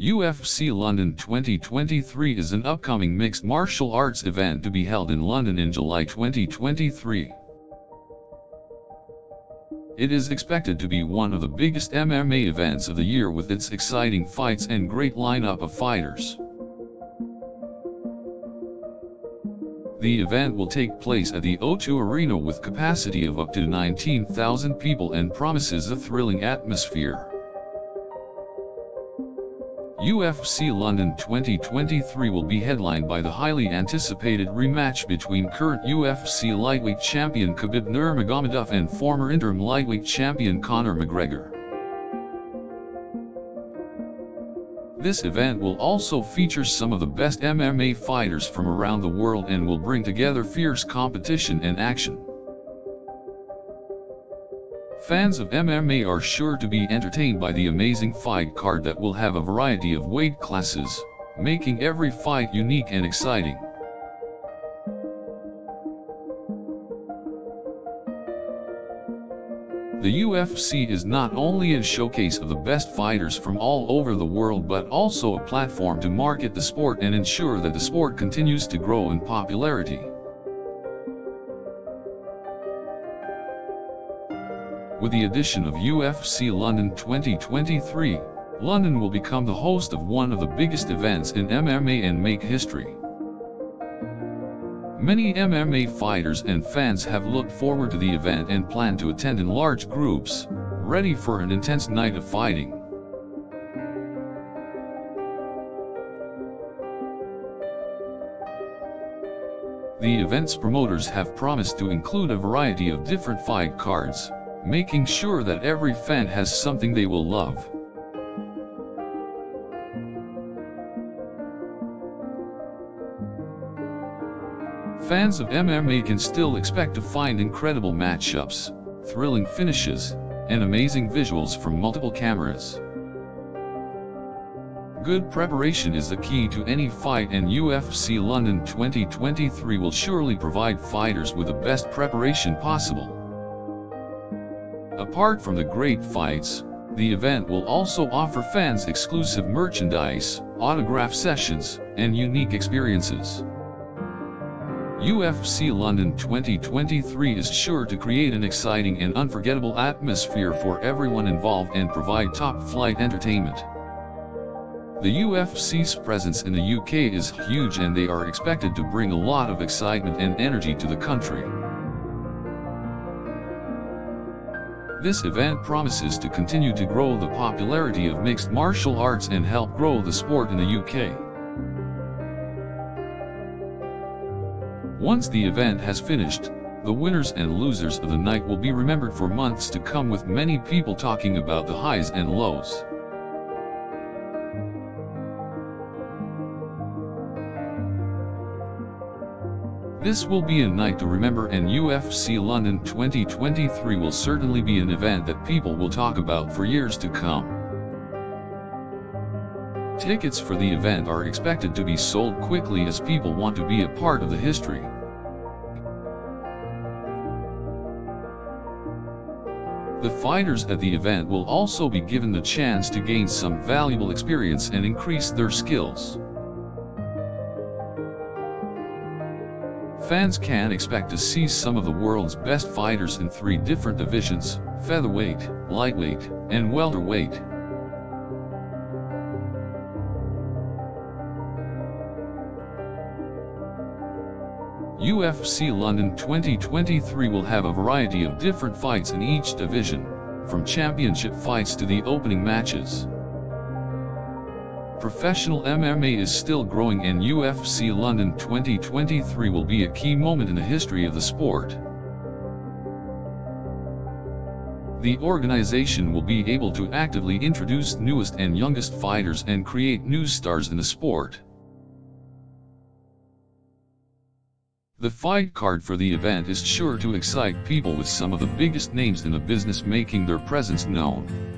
UFC London 2023 is an upcoming mixed martial arts event to be held in London in July 2023. It is expected to be one of the biggest MMA events of the year with its exciting fights and great lineup of fighters. The event will take place at the O2 Arena with capacity of up to 19,000 people and promises a thrilling atmosphere. UFC London 2023 will be headlined by the highly anticipated rematch between current UFC lightweight champion Khabib Nurmagomedov and former interim lightweight champion Conor McGregor. This event will also feature some of the best MMA fighters from around the world and will bring together fierce competition and action. Fans of MMA are sure to be entertained by the amazing fight card that will have a variety of weight classes, making every fight unique and exciting. The UFC is not only a showcase of the best fighters from all over the world but also a platform to market the sport and ensure that the sport continues to grow in popularity. With the addition of UFC London 2023, London will become the host of one of the biggest events in MMA and make history. Many MMA fighters and fans have looked forward to the event and plan to attend in large groups, ready for an intense night of fighting. The event's promoters have promised to include a variety of different fight cards, making sure that every fan has something they will love. Fans of MMA can still expect to find incredible matchups, thrilling finishes, and amazing visuals from multiple cameras. Good preparation is the key to any fight and UFC London 2023 will surely provide fighters with the best preparation possible. Apart from the great fights, the event will also offer fans exclusive merchandise, autograph sessions, and unique experiences. UFC London 2023 is sure to create an exciting and unforgettable atmosphere for everyone involved and provide top-flight entertainment. The UFC's presence in the UK is huge and they are expected to bring a lot of excitement and energy to the country. This event promises to continue to grow the popularity of mixed martial arts and help grow the sport in the UK. Once the event has finished, the winners and losers of the night will be remembered for months to come with many people talking about the highs and lows. This will be a night to remember and UFC London 2023 will certainly be an event that people will talk about for years to come. Tickets for the event are expected to be sold quickly as people want to be a part of the history. The fighters at the event will also be given the chance to gain some valuable experience and increase their skills. Fans can expect to see some of the world's best fighters in three different divisions, featherweight, lightweight, and welterweight. UFC London 2023 will have a variety of different fights in each division, from championship fights to the opening matches. Professional MMA is still growing and UFC London 2023 will be a key moment in the history of the sport. The organization will be able to actively introduce newest and youngest fighters and create new stars in the sport. The fight card for the event is sure to excite people with some of the biggest names in the business making their presence known.